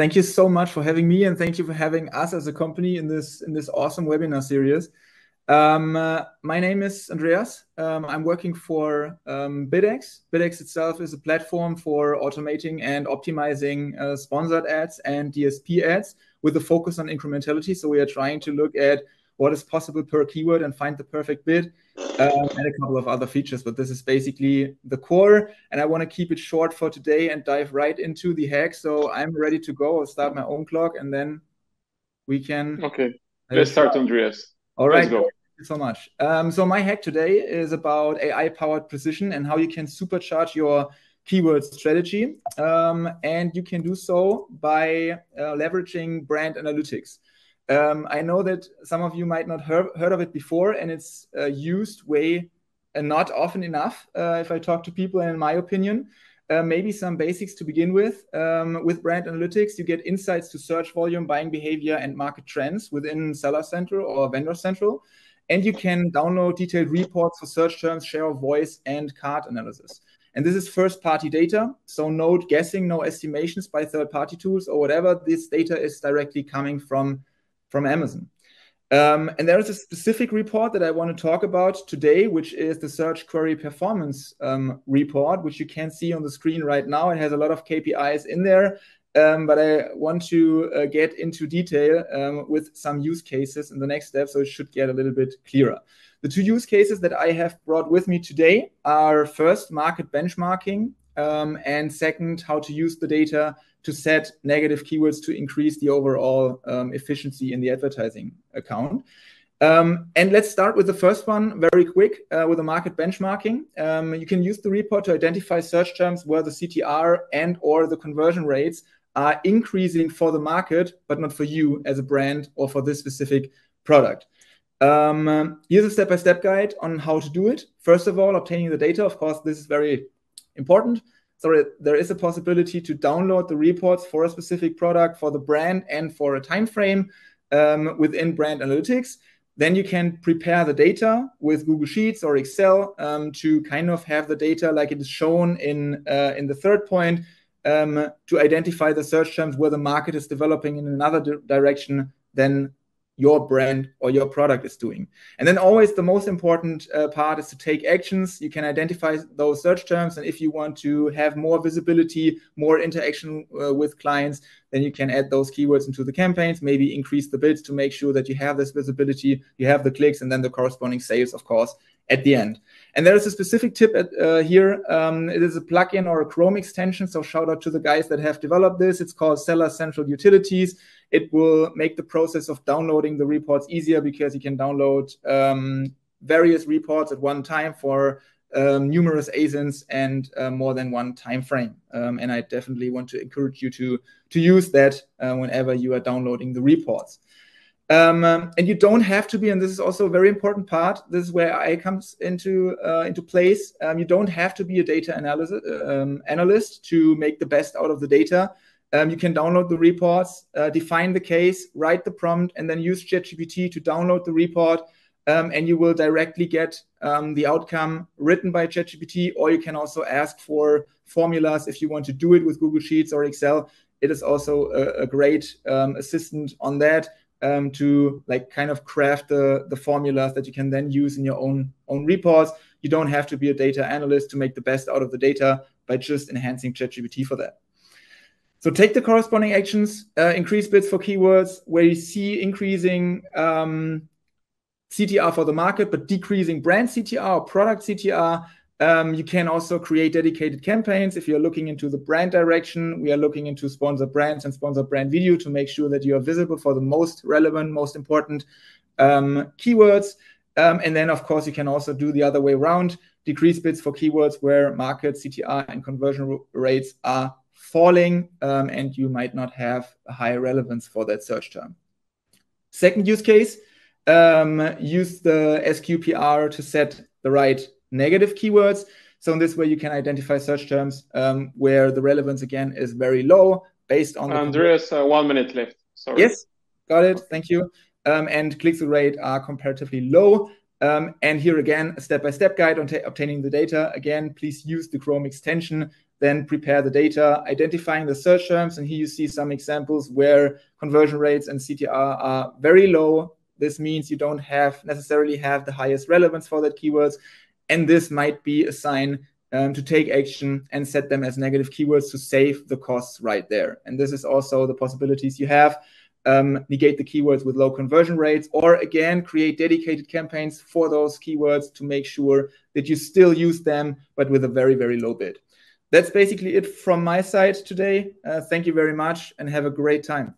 thank you so much for having me, and thank you for having us as a company in this in this awesome webinar series. Um, uh, my name is Andreas. Um, I'm working for um, BidX. BidX itself is a platform for automating and optimizing uh, sponsored ads and DSP ads with a focus on incrementality. So we are trying to look at what is possible per keyword and find the perfect bid um, and a couple of other features. But this is basically the core. And I want to keep it short for today and dive right into the hack. So I'm ready to go. I'll start my own clock and then we can. Okay. Let's start, Andreas. All right. Let's go you so much. Um, so my hack today is about AI-powered precision and how you can supercharge your keyword strategy. Um, and you can do so by uh, leveraging brand analytics. Um, I know that some of you might not heard, heard of it before, and it's uh, used way and not often enough. Uh, if I talk to people, and in my opinion, uh, maybe some basics to begin with. Um, with brand analytics, you get insights to search volume, buying behavior, and market trends within Seller Central or Vendor Central. And you can download detailed reports for search terms, share of voice, and cart analysis. And this is first party data. So no guessing, no estimations by third party tools or whatever. This data is directly coming from, from Amazon. Um, and there is a specific report that I want to talk about today, which is the search query performance um, report, which you can see on the screen right now. It has a lot of KPIs in there. Um, but I want to uh, get into detail um, with some use cases in the next step, so it should get a little bit clearer. The two use cases that I have brought with me today are first, market benchmarking, um, and second, how to use the data to set negative keywords to increase the overall um, efficiency in the advertising account. Um, and let's start with the first one very quick uh, with the market benchmarking. Um, you can use the report to identify search terms where the CTR and or the conversion rates are increasing for the market, but not for you as a brand or for this specific product. Um, here's a step-by-step guide on how to do it. First of all, obtaining the data. Of course, this is very important. So there is a possibility to download the reports for a specific product, for the brand, and for a time frame um, within Brand Analytics. Then you can prepare the data with Google Sheets or Excel um, to kind of have the data like it is shown in uh, in the third point um, to identify the search terms where the market is developing in another di direction than your brand or your product is doing. And then always the most important uh, part is to take actions. You can identify those search terms. And if you want to have more visibility, more interaction uh, with clients, then you can add those keywords into the campaigns, maybe increase the bids to make sure that you have this visibility, you have the clicks, and then the corresponding sales, of course, at the end. And there is a specific tip at, uh, here. Um, it is a plugin or a Chrome extension. So shout out to the guys that have developed this. It's called Seller Central Utilities. It will make the process of downloading the reports easier because you can download um, various reports at one time for um, numerous ASINs and uh, more than one time frame. Um, and I definitely want to encourage you to, to use that uh, whenever you are downloading the reports. Um, and you don't have to be, and this is also a very important part. This is where AI comes into uh, into place. Um, you don't have to be a data analysis, um, analyst to make the best out of the data. Um, you can download the reports, uh, define the case, write the prompt, and then use ChatGPT to download the report. Um, and you will directly get um, the outcome written by ChatGPT, or you can also ask for formulas if you want to do it with Google Sheets or Excel. It is also a, a great assistant on that um, to like kind of craft the, the formulas that you can then use in your own own reports. You don't have to be a data analyst to make the best out of the data by just enhancing ChatGPT for that. So take the corresponding actions, uh, increase bids for keywords where you see increasing um, CTR for the market, but decreasing brand CTR or product CTR. Um, you can also create dedicated campaigns. If you're looking into the brand direction, we are looking into sponsor brands and sponsor brand video to make sure that you are visible for the most relevant, most important um, keywords. Um, and then, of course, you can also do the other way around, decrease bids for keywords where market CTR and conversion rates are falling, um, and you might not have a high relevance for that search term. Second use case, um, use the SQPR to set the right negative keywords. So in this way, you can identify search terms um, where the relevance again is very low based on. Andreas, uh, one minute left. Sorry. Yes, got it. Thank you. Um, and click-through rate are comparatively low. Um, and here again, a step-by-step guide on obtaining the data. Again, please use the Chrome extension then prepare the data, identifying the search terms. And here you see some examples where conversion rates and CTR are very low. This means you don't have necessarily have the highest relevance for that keywords. And this might be a sign um, to take action and set them as negative keywords to save the costs right there. And this is also the possibilities you have. Um, negate the keywords with low conversion rates, or again, create dedicated campaigns for those keywords to make sure that you still use them, but with a very, very low bid that's basically it from my side today. Uh, thank you very much and have a great time.